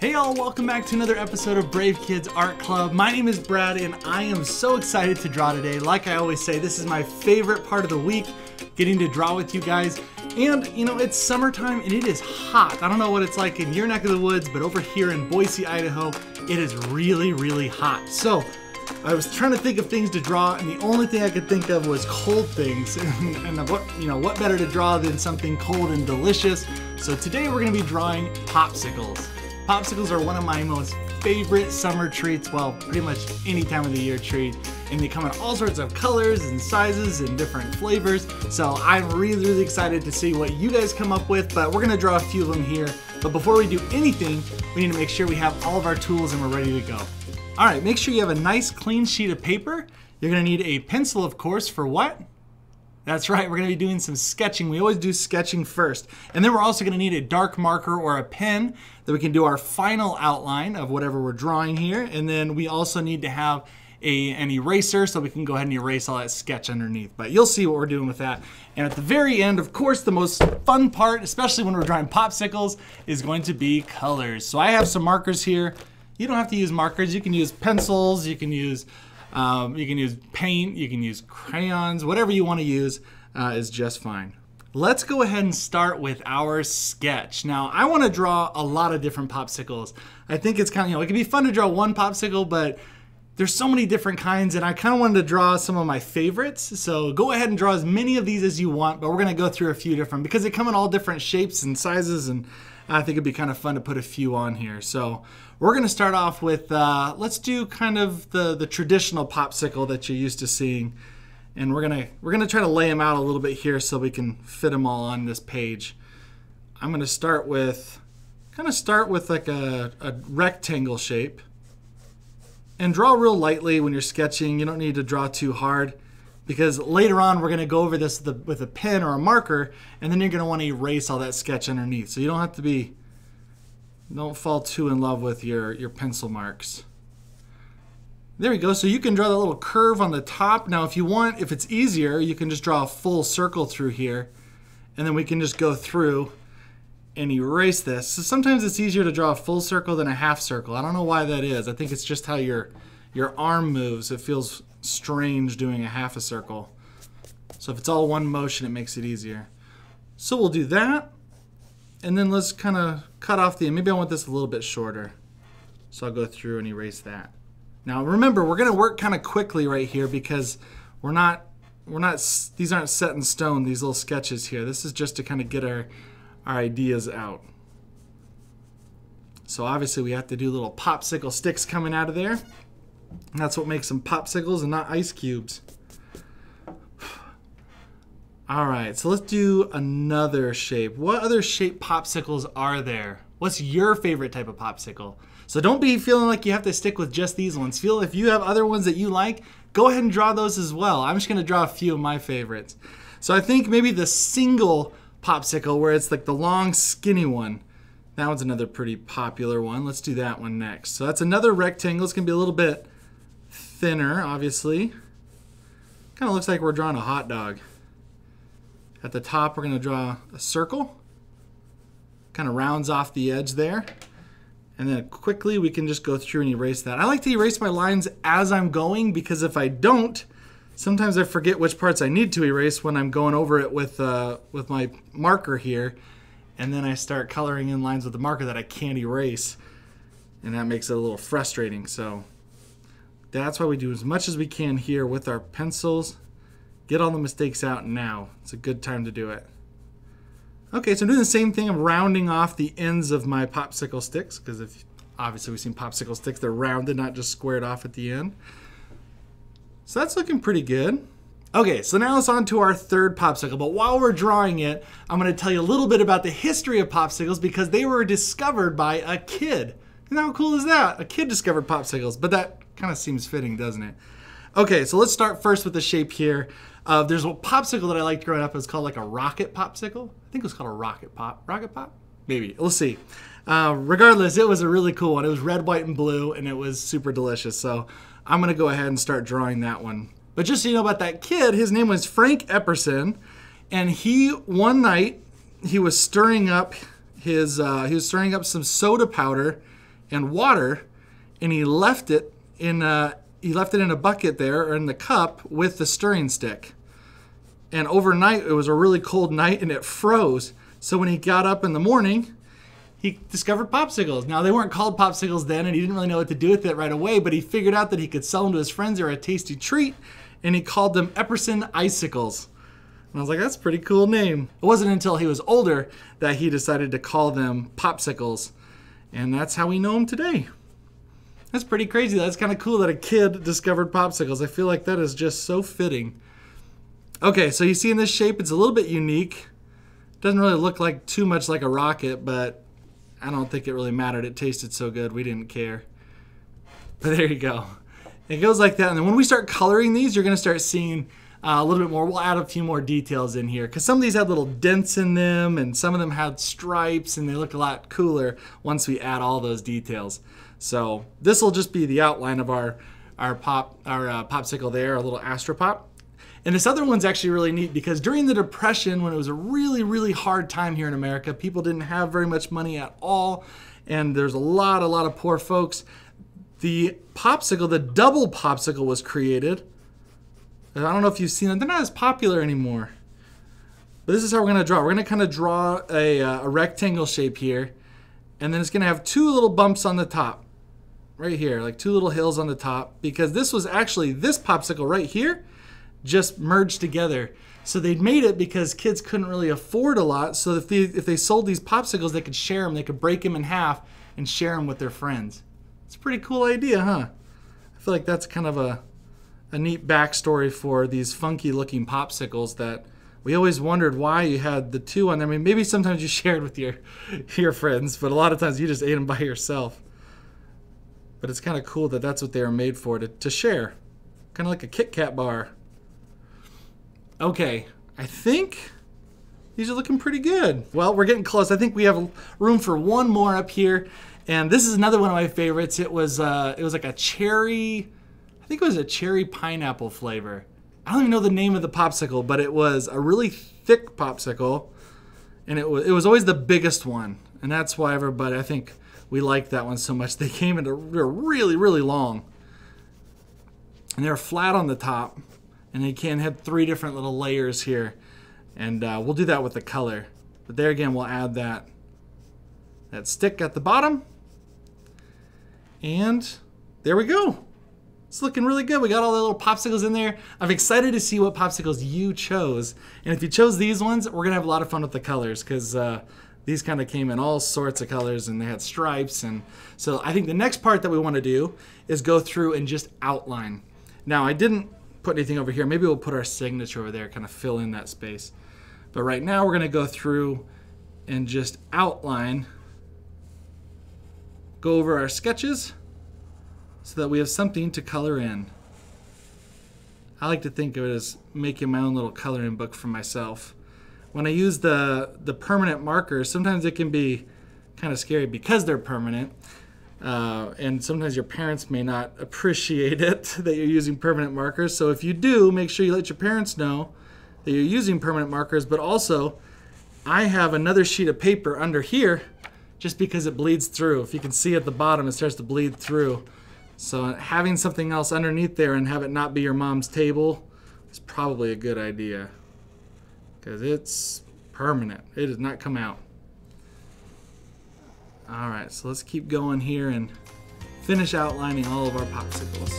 Hey y'all, welcome back to another episode of Brave Kids Art Club. My name is Brad and I am so excited to draw today. Like I always say, this is my favorite part of the week, getting to draw with you guys. And you know, it's summertime and it is hot. I don't know what it's like in your neck of the woods, but over here in Boise, Idaho, it is really, really hot. So I was trying to think of things to draw, and the only thing I could think of was cold things. and what you know, what better to draw than something cold and delicious? So today we're gonna be drawing popsicles. Popsicles are one of my most favorite summer treats, well, pretty much any time of the year treat. And they come in all sorts of colors and sizes and different flavors. So I'm really, really excited to see what you guys come up with, but we're gonna draw a few of them here. But before we do anything, we need to make sure we have all of our tools and we're ready to go. All right, make sure you have a nice clean sheet of paper. You're gonna need a pencil, of course, for what? That's right, we're gonna be doing some sketching. We always do sketching first. And then we're also gonna need a dark marker or a pen that we can do our final outline of whatever we're drawing here. And then we also need to have a, an eraser so we can go ahead and erase all that sketch underneath. But you'll see what we're doing with that. And at the very end, of course, the most fun part, especially when we're drawing popsicles, is going to be colors. So I have some markers here. You don't have to use markers. You can use pencils. You can use um, you can use paint, you can use crayons, whatever you want to use uh, is just fine. Let's go ahead and start with our sketch. Now, I want to draw a lot of different popsicles. I think it's kind of, you know, it can be fun to draw one popsicle, but there's so many different kinds and I kind of wanted to draw some of my favorites. So go ahead and draw as many of these as you want, but we're going to go through a few different because they come in all different shapes and sizes and I think it'd be kind of fun to put a few on here. So we're going to start off with, uh, let's do kind of the, the traditional popsicle that you're used to seeing. And we're going to we're gonna try to lay them out a little bit here so we can fit them all on this page. I'm going to start with, kind of start with like a, a rectangle shape. And draw real lightly when you're sketching. You don't need to draw too hard because later on we're going to go over this with a, with a pen or a marker and then you're going to want to erase all that sketch underneath. So you don't have to be don't fall too in love with your, your pencil marks. There we go. So you can draw that little curve on the top. Now, if you want, if it's easier, you can just draw a full circle through here. And then we can just go through and erase this. So sometimes it's easier to draw a full circle than a half circle. I don't know why that is. I think it's just how your, your arm moves. It feels strange doing a half a circle. So if it's all one motion, it makes it easier. So we'll do that. And then let's kind of cut off the, end. maybe I want this a little bit shorter. So I'll go through and erase that. Now remember, we're gonna work kind of quickly right here because we're not, we're not, these aren't set in stone, these little sketches here. This is just to kind of get our, our ideas out. So obviously we have to do little popsicle sticks coming out of there. And that's what makes them popsicles and not ice cubes. All right, so let's do another shape. What other shape popsicles are there? What's your favorite type of popsicle? So don't be feeling like you have to stick with just these ones. Feel if you have other ones that you like, go ahead and draw those as well. I'm just gonna draw a few of my favorites. So I think maybe the single popsicle where it's like the long skinny one. That one's another pretty popular one. Let's do that one next. So that's another rectangle. It's gonna be a little bit thinner, obviously. Kind of looks like we're drawing a hot dog. At the top, we're going to draw a circle. Kind of rounds off the edge there. And then quickly, we can just go through and erase that. I like to erase my lines as I'm going because if I don't, sometimes I forget which parts I need to erase when I'm going over it with, uh, with my marker here. And then I start coloring in lines with the marker that I can't erase. And that makes it a little frustrating. So that's why we do as much as we can here with our pencils Get all the mistakes out now. It's a good time to do it. Okay, so I'm doing the same thing. I'm rounding off the ends of my popsicle sticks because if obviously we've seen popsicle sticks, they're rounded, not just squared off at the end. So that's looking pretty good. Okay, so now it's on to our third popsicle. But while we're drawing it, I'm going to tell you a little bit about the history of popsicles because they were discovered by a kid. And how cool is that? A kid discovered popsicles, but that kind of seems fitting, doesn't it? Okay, so let's start first with the shape here. Uh, there's a popsicle that I liked growing up. It was called like a rocket popsicle. I think it was called a rocket pop. Rocket pop? Maybe. We'll see. Uh, regardless, it was a really cool one. It was red, white, and blue, and it was super delicious. So I'm going to go ahead and start drawing that one. But just so you know about that kid, his name was Frank Epperson. And he, one night, he was stirring up his, uh, he was stirring up some soda powder and water, and he left it in a, he left it in a bucket there or in the cup with the stirring stick. And overnight, it was a really cold night and it froze. So when he got up in the morning, he discovered popsicles. Now they weren't called popsicles then, and he didn't really know what to do with it right away. But he figured out that he could sell them to his friends or a tasty treat, and he called them Epperson icicles. And I was like, that's a pretty cool name. It wasn't until he was older that he decided to call them popsicles, and that's how we know them today. That's pretty crazy. That's kind of cool that a kid discovered popsicles. I feel like that is just so fitting. Okay, so you see in this shape, it's a little bit unique. Doesn't really look like too much like a rocket, but I don't think it really mattered. It tasted so good, we didn't care. But there you go. It goes like that. And then when we start coloring these, you're going to start seeing uh, a little bit more. We'll add a few more details in here because some of these had little dents in them and some of them had stripes and they look a lot cooler once we add all those details. So this will just be the outline of our our pop our uh, popsicle there, a little Astropop. And this other one's actually really neat because during the Depression, when it was a really, really hard time here in America, people didn't have very much money at all, and there's a lot, a lot of poor folks. The popsicle, the double popsicle, was created. I don't know if you've seen them; they're not as popular anymore. But this is how we're gonna draw. We're gonna kind of draw a, uh, a rectangle shape here, and then it's gonna have two little bumps on the top, right here, like two little hills on the top, because this was actually this popsicle right here just merged together. So they'd made it because kids couldn't really afford a lot. So if they if they sold these popsicles, they could share them. They could break them in half and share them with their friends. It's a pretty cool idea, huh? I feel like that's kind of a a neat backstory for these funky looking popsicles that we always wondered why you had the two on there. I mean, maybe sometimes you shared with your your friends, but a lot of times you just ate them by yourself. But it's kind of cool that that's what they were made for to, to share, kind of like a Kit Kat bar. Okay, I think these are looking pretty good. Well, we're getting close. I think we have room for one more up here. And this is another one of my favorites. It was uh, it was like a cherry, I think it was a cherry pineapple flavor. I don't even know the name of the popsicle, but it was a really thick popsicle, and it was it was always the biggest one, and that's why everybody I think we liked that one so much. They came into they're really really long, and they're flat on the top, and they can have three different little layers here. And uh, we'll do that with the color. But there again we'll add that that stick at the bottom. And there we go. It's looking really good. We got all the little popsicles in there. I'm excited to see what popsicles you chose. And if you chose these ones we're gonna have a lot of fun with the colors because uh, these kind of came in all sorts of colors and they had stripes and so i think the next part that we want to do is go through and just outline now i didn't put anything over here. Maybe we'll put our signature over there, kind of fill in that space. But right now we're going to go through and just outline, go over our sketches so that we have something to color in. I like to think of it as making my own little coloring book for myself. When I use the, the permanent markers, sometimes it can be kind of scary because they're permanent. Uh, and sometimes your parents may not appreciate it that you're using permanent markers. So if you do, make sure you let your parents know that you're using permanent markers. But also, I have another sheet of paper under here just because it bleeds through. If you can see at the bottom, it starts to bleed through. So having something else underneath there and have it not be your mom's table is probably a good idea because it's permanent. It does not come out. All right, so let's keep going here and finish outlining all of our popsicles.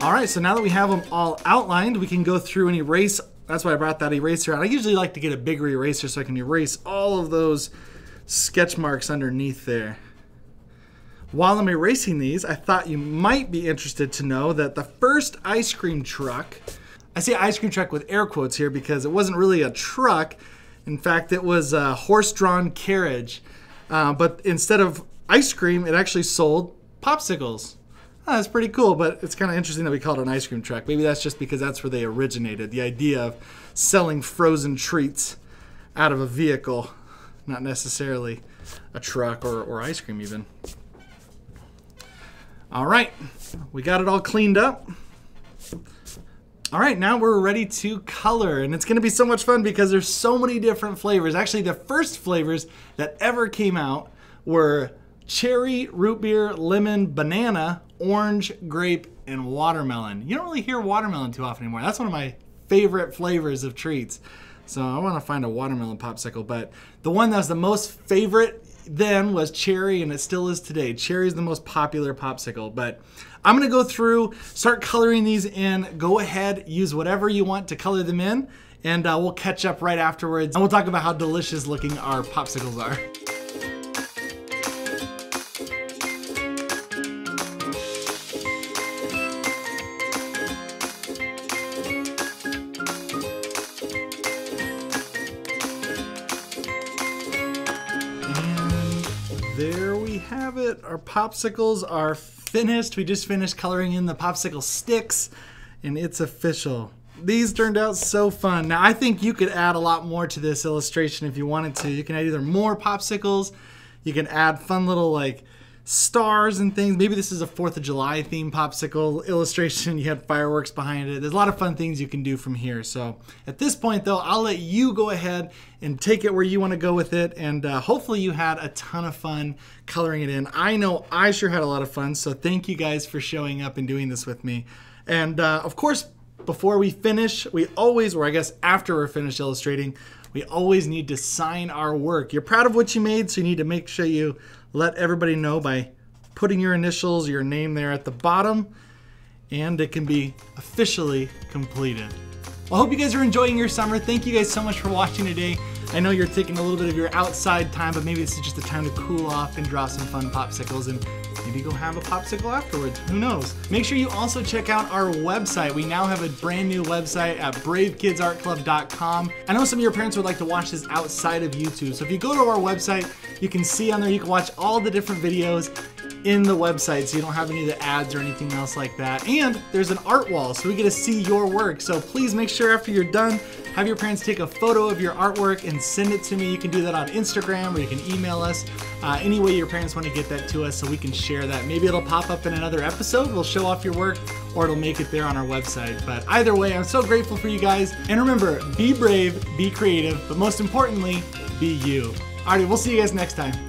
All right, so now that we have them all outlined, we can go through and erase. That's why I brought that eraser out. I usually like to get a bigger eraser so I can erase all of those sketch marks underneath there. While I'm erasing these, I thought you might be interested to know that the first ice cream truck, I say ice cream truck with air quotes here because it wasn't really a truck. In fact, it was a horse-drawn carriage. Uh, but instead of ice cream, it actually sold popsicles. Ah, oh, that's pretty cool, but it's kind of interesting that we call it an ice cream truck. Maybe that's just because that's where they originated. The idea of selling frozen treats out of a vehicle, not necessarily a truck or, or ice cream even. All right, we got it all cleaned up. All right, now we're ready to color, and it's gonna be so much fun because there's so many different flavors. Actually, the first flavors that ever came out were cherry, root beer, lemon, banana, orange, grape, and watermelon. You don't really hear watermelon too often anymore. That's one of my favorite flavors of treats. So I want to find a watermelon popsicle, but the one that was the most favorite then was cherry, and it still is today. Cherry is the most popular popsicle, but I'm gonna go through, start coloring these in. Go ahead, use whatever you want to color them in, and uh, we'll catch up right afterwards. And we'll talk about how delicious looking our popsicles are. We have it. Our popsicles are finished. We just finished coloring in the popsicle sticks, and it's official. These turned out so fun. Now, I think you could add a lot more to this illustration if you wanted to. You can add either more popsicles, you can add fun little like stars and things. Maybe this is a 4th of July theme popsicle illustration. You have fireworks behind it. There's a lot of fun things you can do from here. So at this point though, I'll let you go ahead and take it where you want to go with it. And uh, hopefully you had a ton of fun coloring it in. I know I sure had a lot of fun. So thank you guys for showing up and doing this with me. And uh, of course, before we finish, we always, or I guess after we're finished illustrating, we always need to sign our work. You're proud of what you made, so you need to make sure you let everybody know by putting your initials, your name there at the bottom, and it can be officially completed. Well, I hope you guys are enjoying your summer. Thank you guys so much for watching today. I know you're taking a little bit of your outside time, but maybe this is just a time to cool off and draw some fun popsicles and maybe go have a popsicle afterwards. Who knows? Make sure you also check out our website. We now have a brand new website at bravekidsartclub.com. I know some of your parents would like to watch this outside of YouTube. So if you go to our website, you can see on there, you can watch all the different videos in the website so you don't have any of the ads or anything else like that. And there's an art wall so we get to see your work. So please make sure after you're done, have your parents take a photo of your artwork and send it to me. You can do that on Instagram or you can email us. Uh, any way your parents want to get that to us so we can share that. Maybe it'll pop up in another episode. We'll show off your work or it'll make it there on our website. But either way, I'm so grateful for you guys. And remember, be brave, be creative, but most importantly, be you. Alrighty, we'll see you guys next time.